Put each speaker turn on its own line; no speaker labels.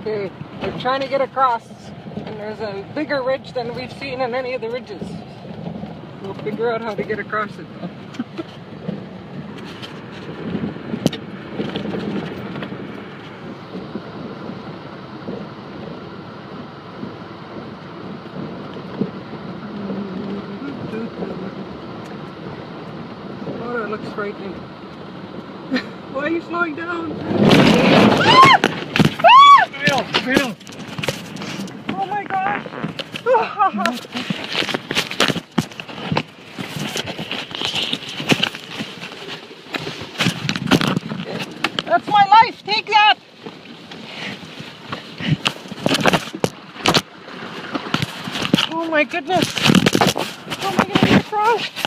Okay, we're trying to get across, and there's a bigger ridge than we've seen in any of the ridges. We'll figure out how to get across it. Oh, that looks frightening. Why are you slowing down?
Phil, Phil.
Oh my gosh! That's my life! Take that! Oh my goodness! How am I gonna get?